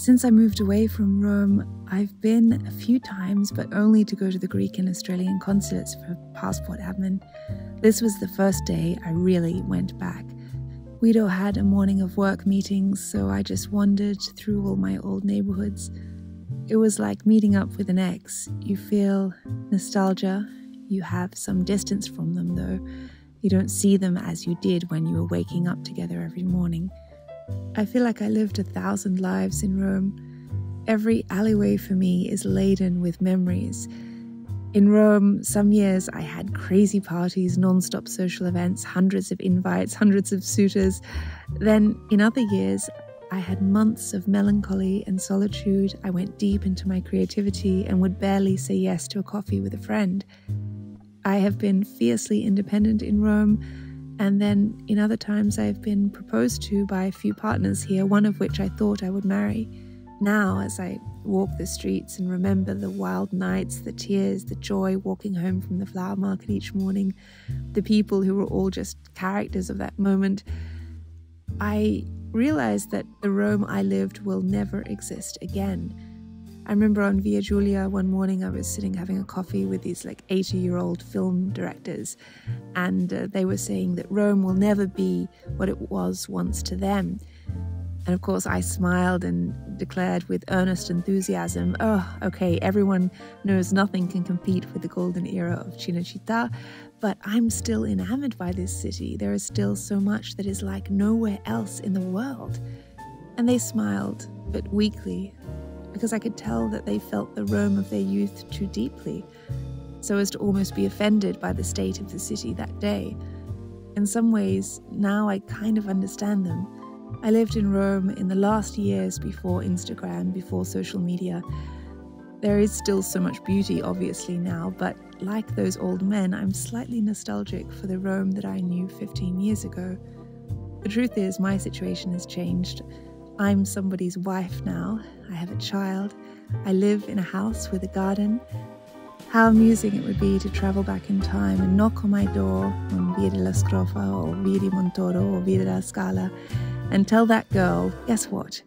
Since I moved away from Rome, I've been a few times, but only to go to the Greek and Australian consulates for passport admin. This was the first day I really went back. Guido had a morning of work meetings, so I just wandered through all my old neighborhoods. It was like meeting up with an ex. You feel nostalgia, you have some distance from them though. You don't see them as you did when you were waking up together every morning. I feel like I lived a thousand lives in Rome. Every alleyway for me is laden with memories. In Rome, some years I had crazy parties, non stop social events, hundreds of invites, hundreds of suitors. Then, in other years, I had months of melancholy and solitude. I went deep into my creativity and would barely say yes to a coffee with a friend. I have been fiercely independent in Rome, and then in other times I've been proposed to by a few partners here, one of which I thought I would marry. Now, as I walk the streets and remember the wild nights, the tears, the joy walking home from the flower market each morning, the people who were all just characters of that moment, I realize that the Rome I lived will never exist again. I remember on Via Giulia one morning I was sitting having a coffee with these like 80 year old film directors, and uh, they were saying that Rome will never be what it was once to them. And of course, I smiled and declared with earnest enthusiasm, Oh, okay, everyone knows nothing can compete with the golden era of Cinecittà, but I'm still enamored by this city. There is still so much that is like nowhere else in the world. And they smiled, but weakly, because I could tell that they felt the Rome of their youth too deeply, so as to almost be offended by the state of the city that day. In some ways, now I kind of understand them. I lived in Rome in the last years before Instagram, before social media. There is still so much beauty, obviously, now, but like those old men, I'm slightly nostalgic for the Rome that I knew 15 years ago. The truth is, my situation has changed. I'm somebody's wife now. I have a child. I live in a house with a garden. How amusing it would be to travel back in time and knock on my door on Via della Scrofa or Via di Montoro or Via della Scala and tell that girl, guess what?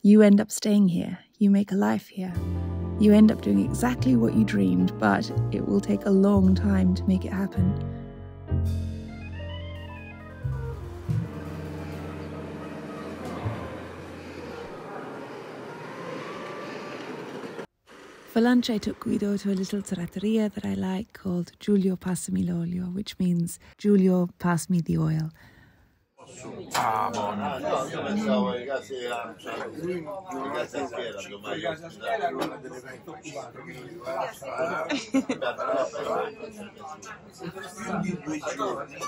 You end up staying here, you make a life here. You end up doing exactly what you dreamed, but it will take a long time to make it happen. For lunch, I took Guido to a little trattoria that I like called Giulio Passami l'olio, which means Giulio, pass me the oil. Ah, buono. Quindi due giorni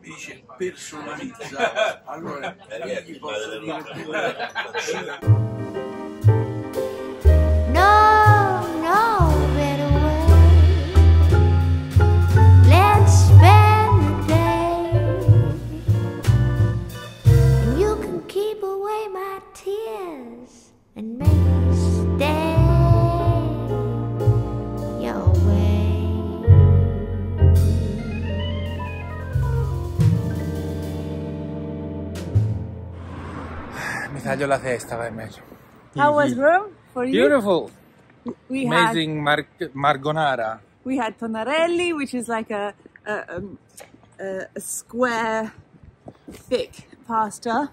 dice personalizzato. Allora, io gli posso dire Mi la testa, vai meglio. How was Rome for you? Beautiful. We had Amazing mar- margonara. we had tonnarelli, which is like a a, um, a, a square, thick pasta.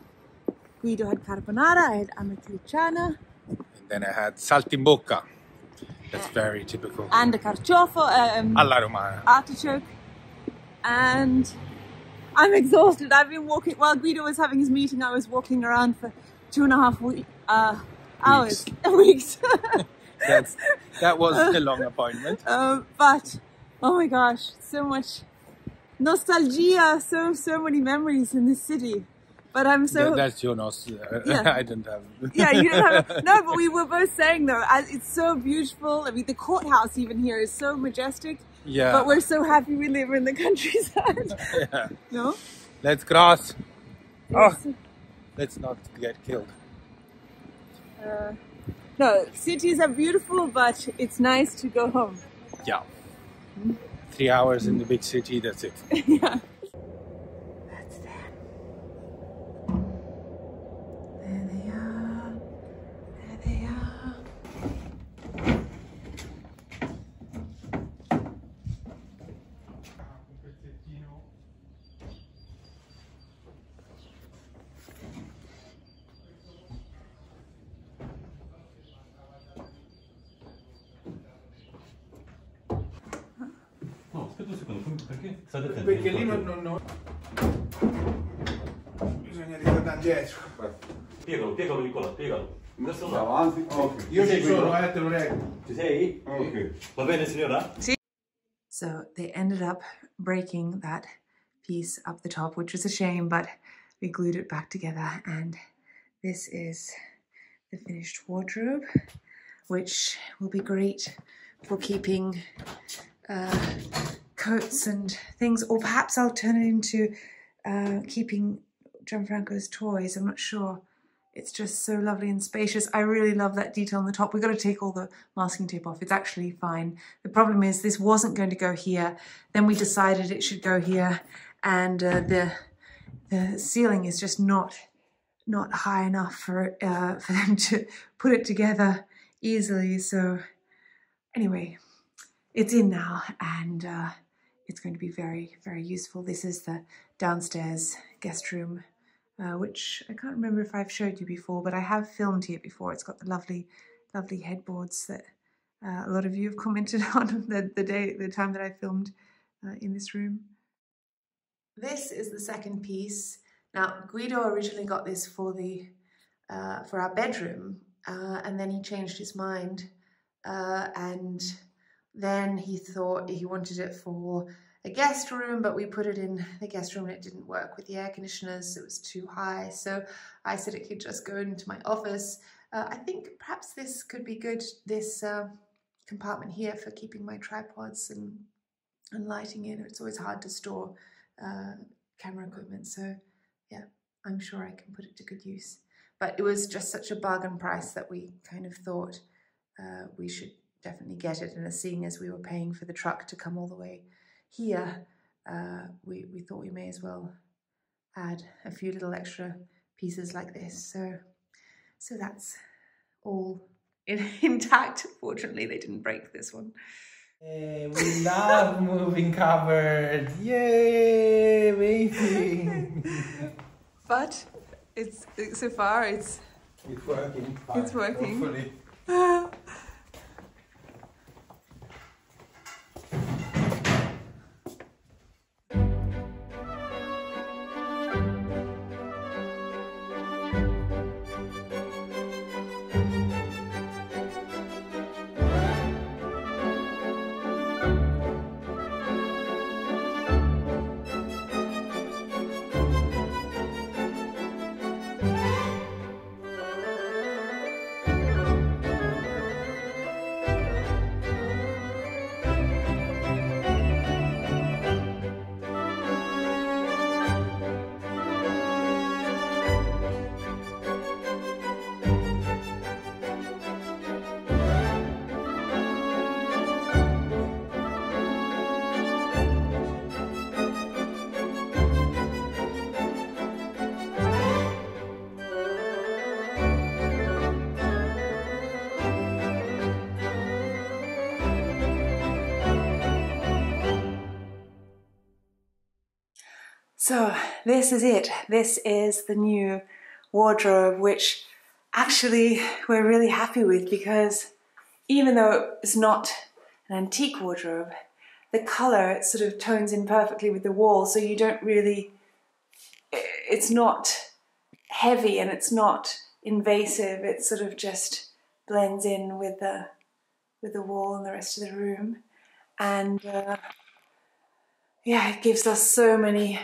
Guido had carbonara. I had amatriciana And then I had saltimbocca. That's very typical. and a carciofo, um, Alla romana. artichoke, and I'm exhausted. I've been walking while Guido was having his meeting. I was walking around for two and a half week, uh, hours, weeks. That's, that was a long appointment. Uh, but oh my gosh, so much nostalgia, so so many memories in this city. But I'm so Th- That's your nose. Uh, Yeah. I don't have. yeah, you don't have no. But we were both saying though, it's so beautiful. I mean, the courthouse even here is so majestic. Yeah. But we're so happy we live in the countryside. yeah. no. Let's cross. Oh, let's not get killed. uh, no, cities are beautiful, but it's nice to go home. Yeah. Three hours in the big city, that's it. yeah. That's them. There they are. There they are. No, aspetta un secondo, fammi- perché state attenti. perché lì non, non, non- bisogna ritornare indietro. Piegalo, piegalo Nicola, piegalo. Adesso no. Avanti? Ok. Io Sì, ci sono, eh, te lo reggo. Ci sei? Ok. Va bene signora? So they ended up breaking that piece up the top, which was a shame, but we glued it back together. And this is the finished wardrobe, which will be great for keeping uh, coats and things, or perhaps I'll turn it into uh, keeping Gianfranco's toys. I'm not sure. It's just so lovely and spacious. I really love that detail on the top. We've got to take all the masking tape off. It's actually fine. The problem is this wasn't going to go here. Then we decided it should go here. And uh, the the ceiling is just not not high enough for uh, for them to put it together easily. So anyway, it's in now and uh, it's going to be very, very useful. This is the downstairs guest room, uh, which I can't remember if I've showed you before, but I have filmed here before. It's got the lovely, lovely headboards that uh, a lot of you have commented on the, the day, the time that I filmed uh, in this room. This is the second piece. Now, Guido originally got this for the uh, for our bedroom, uh, and then he changed his mind, uh, and then he thought he wanted it for a guest room, but we put it in the guest room and it didn't work with the air conditioners. It was too high, so I said it could just go into my office. Uh, I think perhaps this could be good. This uh, compartment here for keeping my tripods and and lighting in. It's always hard to store uh, camera equipment, so yeah, I'm sure I can put it to good use. But it was just such a bargain price that we kind of thought uh, we should definitely get it. And as seeing as we were paying for the truck to come all the way here, uh, we, we thought we may as well add a few little extra pieces like this. So So that's all in, intact. Fortunately, they didn't break this one. Yay, we love moving cupboards. Yay, amazing. But it's so far it's it's working. It's working. Hopefully. So this is it. This is the new wardrobe, which actually we're really happy with because even though it's not an antique wardrobe, the color sort of tones in perfectly with the wall, so you don't really, it's not heavy and it's not invasive. It sort of just blends in with the with the wall and the rest of the room, and uh, yeah, it gives us so many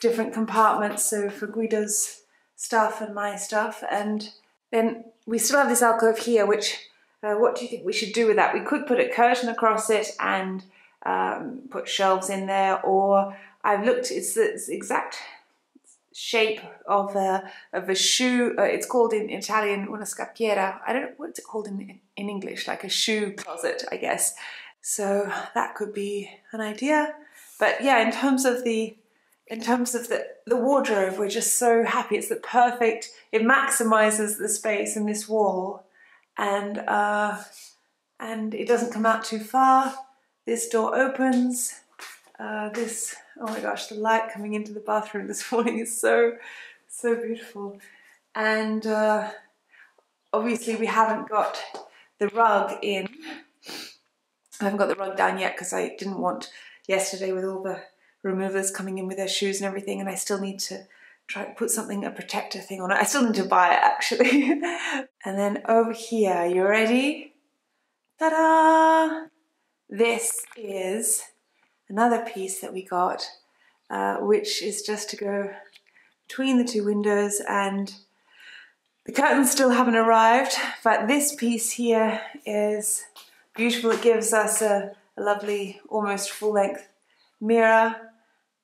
different compartments. So for Guido's stuff and my stuff, and then we still have this alcove here. Which, uh, what do you think we should do with that? We could put a curtain across it and um, put shelves in there, or I've looked. It's the, exact shape of a of a shoe. Uh, it's called in Italian una scarpiera. I don't know what's it called in in English, like a shoe closet, I guess. So that could be an idea. But yeah, in terms of the in terms of the, the wardrobe, we're just so happy. It's the perfect, it maximizes the space in this wall and uh, and it doesn't come out too far. This door opens. Uh, this, oh my gosh, the light coming into the bathroom this morning is so, so beautiful. And uh, obviously we haven't got the rug in. I haven't got the rug down yet because I didn't want yesterday with all the removers coming in with their shoes and everything, and I still need to try to put something, a protector thing on it. I still need to buy it actually. and then over here, you ready? Ta-da! This is another piece that we got, uh, which is just to go between the two windows and the curtains still haven't arrived, but this piece here is beautiful. It gives us a, a lovely, almost full-length mirror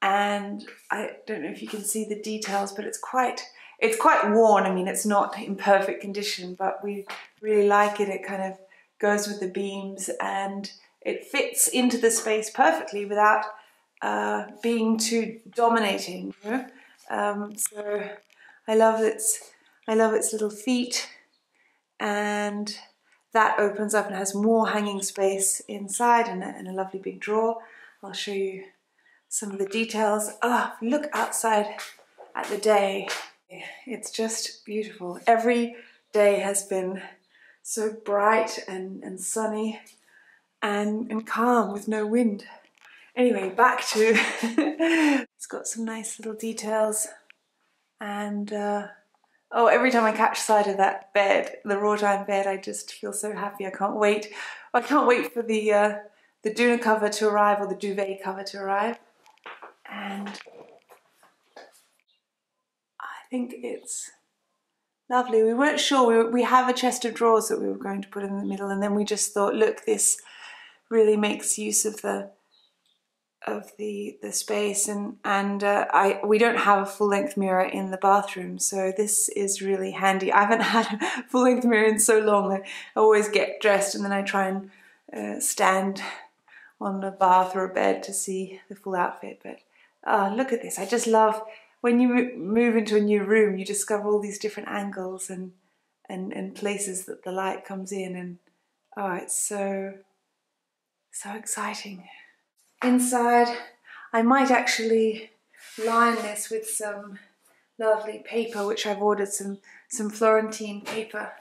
and I don't know if you can see the details, but it's quite it's quite worn. I mean, it's not in perfect condition, but we really like it. It kind of goes with the beams and it fits into the space perfectly without uh, being too dominating. You know? um, so I love its I love its little feet, and that opens up and has more hanging space inside and a, and a lovely big drawer. I'll show you some of the details. Oh, look outside at the day. It's just beautiful. Every day has been so bright and, and sunny and, and calm with no wind. Anyway, back to, it's got some nice little details and uh, oh, every time I catch sight of that bed, the wrought iron bed, I just feel so happy. I can't wait. I can't wait for the, uh, the Doona cover to arrive or the duvet cover to arrive and I think it's lovely. We weren't sure. We, we have a chest of drawers that we were going to put in the middle, and then we just thought, look, this really makes use of the of the the space, and and uh, I we don't have a full length mirror in the bathroom, so this is really handy. I haven't had a full length mirror in so long. I always get dressed and then I try and uh, stand on a bath or a bed to see the full outfit, but oh, look at this. I just love when you move into a new room, you discover all these different angles and and, and places that the light comes in and oh it's so so exciting. Inside I might actually line this with some lovely paper which I've ordered some some Florentine paper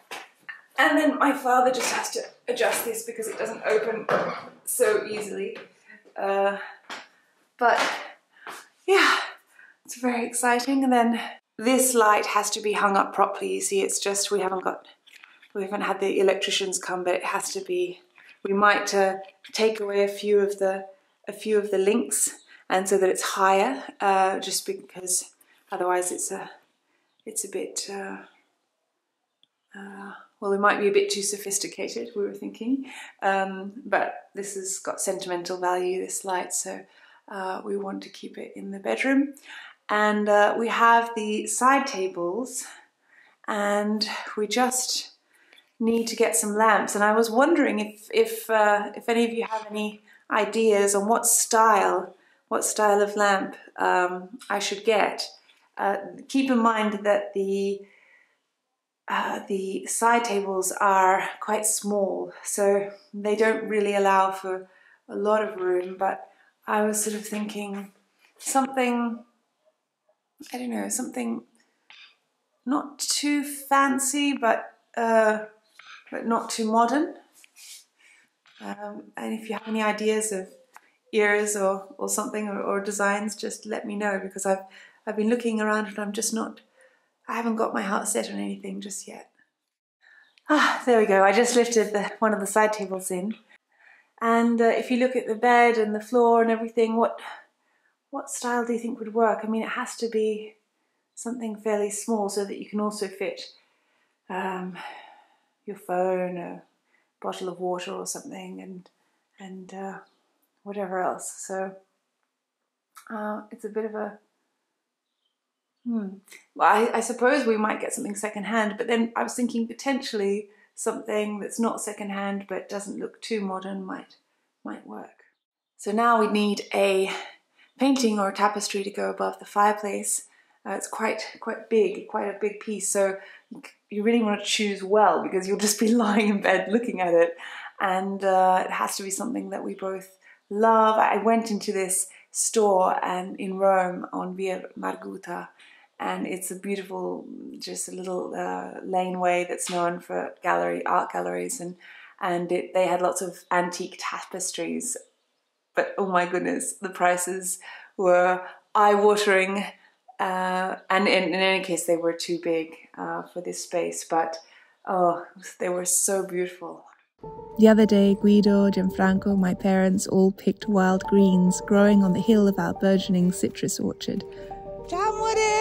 and then my father just has to adjust this because it doesn't open so easily uh, but yeah it's very exciting. And then this light has to be hung up properly you see. It's just we haven't got we haven't had the electricians come but it has to be we might uh, take away a few of the a few of the links and so that it's higher uh, just because otherwise it's a it's a bit uh, uh, well it might be a bit too sophisticated we were thinking. Um, but this has got sentimental value this light so uh, we want to keep it in the bedroom. And uh, we have the side tables and we just need to get some lamps. And I was wondering if if uh, if any of you have any ideas on what style what style of lamp um, I should get. Uh, keep in mind that the uh, the side tables are quite small so they don't really allow for a lot of room but I was sort of thinking something I don't know something not too fancy but uh, but not too modern. Um, and if you have any ideas of ears or, or something or, or, designs, just let me know because I've I've been looking around and I'm just not I haven't got my heart set on anything just yet. Ah, there we go. I just lifted the, one of the side tables in, and uh, if you look at the bed and the floor and everything, what what style do you think would work? I mean, it has to be something fairly small so that you can also fit um, your phone, a bottle of water or something, and and uh, whatever else. So uh, it's a bit of a hmm. Well, I, I suppose we might get something secondhand, but then I was thinking potentially something that's not secondhand but doesn't look too modern might might work. So now we need a painting or a tapestry to go above the fireplace. Uh, it's quite quite big, quite a big piece. So you really want to choose well because you'll just be lying in bed looking at it, and uh, it has to be something that we both love. I went into this store and in Rome on Via Margutta, and it's a beautiful, just a little uh, laneway that's known for gallery art galleries, and and it, they had lots of antique tapestries. But oh my goodness, the prices were eye-watering uh, and in, in, any case, they were too big uh, for this space, but oh, they were so beautiful. The other day, Guido, Gianfranco, my parents all picked wild greens growing on the hill of our burgeoning citrus orchard. Ciao, amore!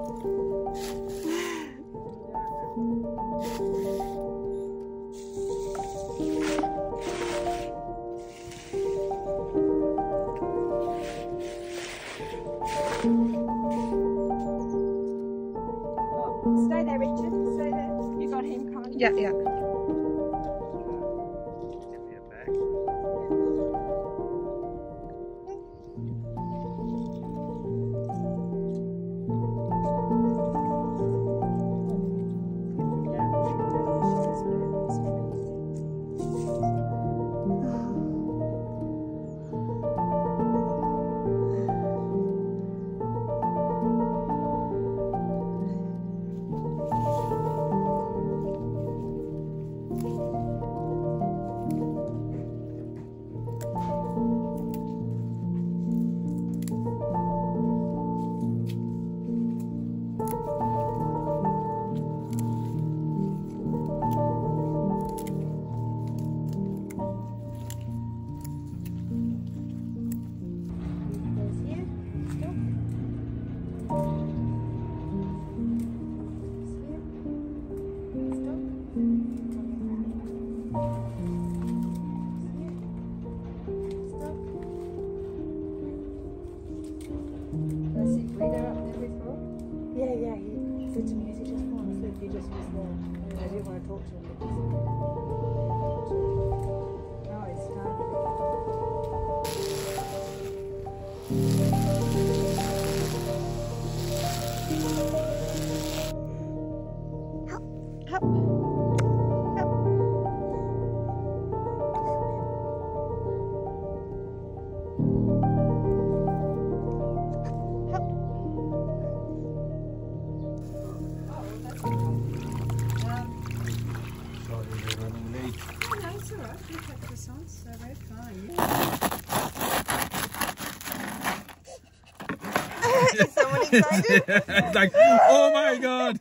excited? it's like, oh my god!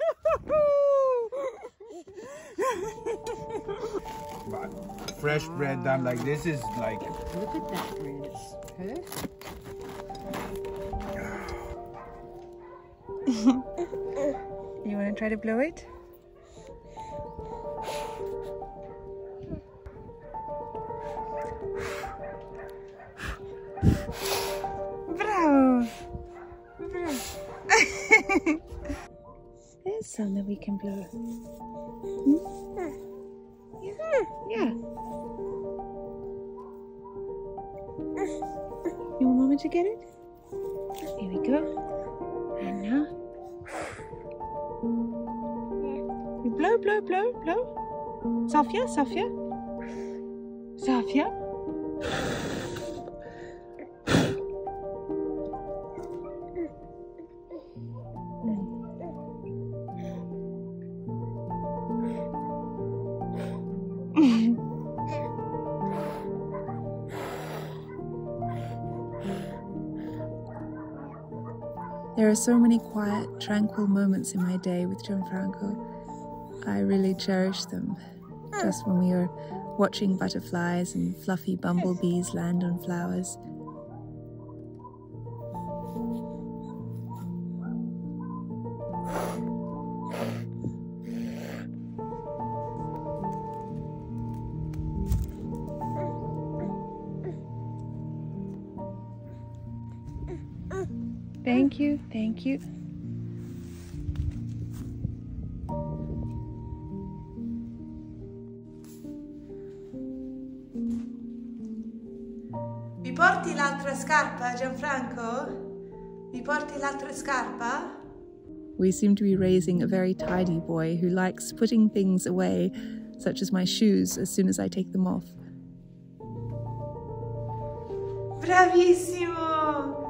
But fresh bread done like this is like Look at that bread. It's perfect. you want to try to blow it? Some that we can blow. Hmm? Yeah, yeah. You want Mama to get it? Here we go. And now. You blow, blow, blow, blow. Sophia, Sophia. Sophia. There are so many quiet, tranquil moments in my day with Gianfranco. I really cherish them. Just when we are watching butterflies and fluffy bumblebees land on flowers. Thank you. Mi porti l'altra scarpa, Gianfranco? Mi porti l'altra scarpa? We seem to be raising a very tidy boy who likes putting things away, such as my shoes, as soon as I take them off. Bravissimo!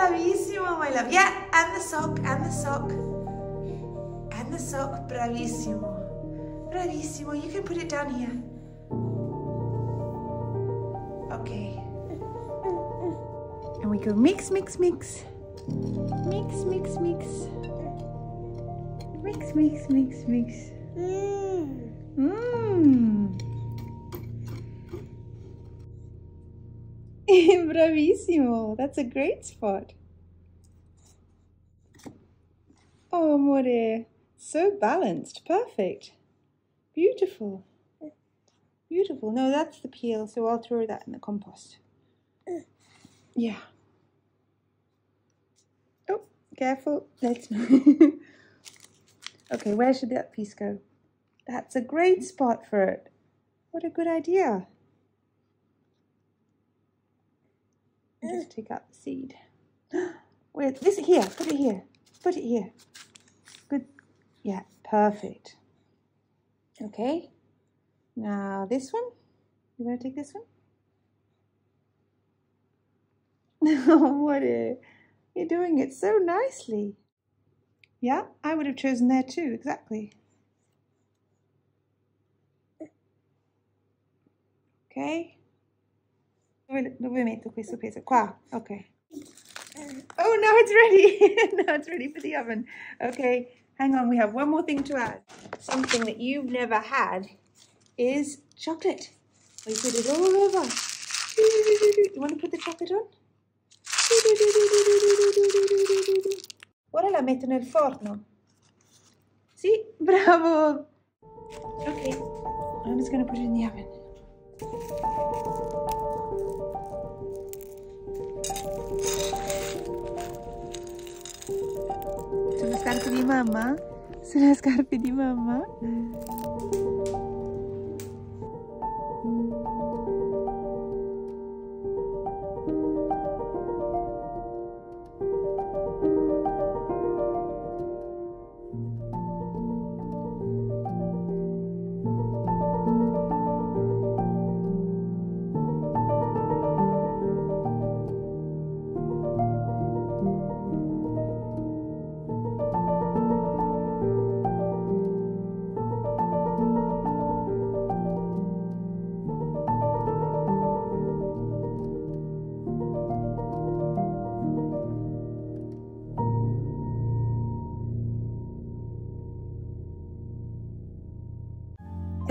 Bravissimo, my love. Yeah, and the sock, and the sock. And the sock, bravissimo. Bravissimo. You can put it down here. Okay. And we go mix, mix, mix. Mix, mix, mix. Mix, mix, mix, mix. Mmm. Bravissimo. That's a great spot. Oh, amore. So balanced. Perfect. Beautiful. Beautiful. No, that's the peel, so I'll throw that in the compost. Yeah. Oh, careful. Let's move. Okay, where should that piece go? That's a great spot for it. What a good idea. Just eh. take out the seed. Where this here, put it here. Put it here. Good. Yeah, perfect. Okay. Now this one. You want to take this one? No, what a, you're doing it so nicely. Yeah, I would have chosen there too, exactly. Ok? Dove, metto questo peso? Qua, ok. Oh, now it's ready. now it's ready for the oven. Okay, hang on, we have one more thing to add. Something that you've never had is chocolate. We put it all over. You want to put the chocolate on? Ora la metto nel forno. Sì, bravo. Okay, I'm just going to put it in the oven. Scarpe di mamma? Sono scarpe di mamma?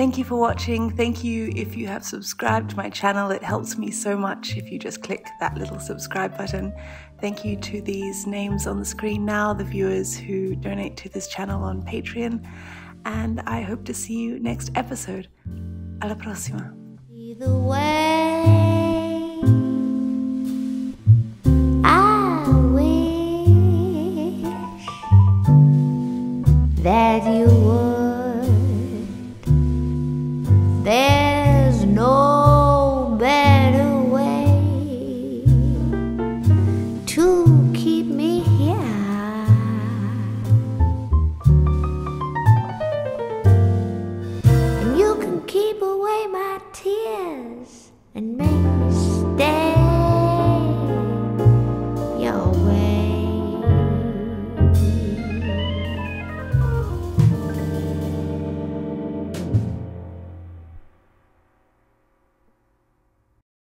Thank you for watching. Thank you if you have subscribed to my channel. It helps me so much if you just click that little subscribe button. Thank you to these names on the screen now, the viewers who donate to this channel on Patreon. And I hope to see you next episode. A la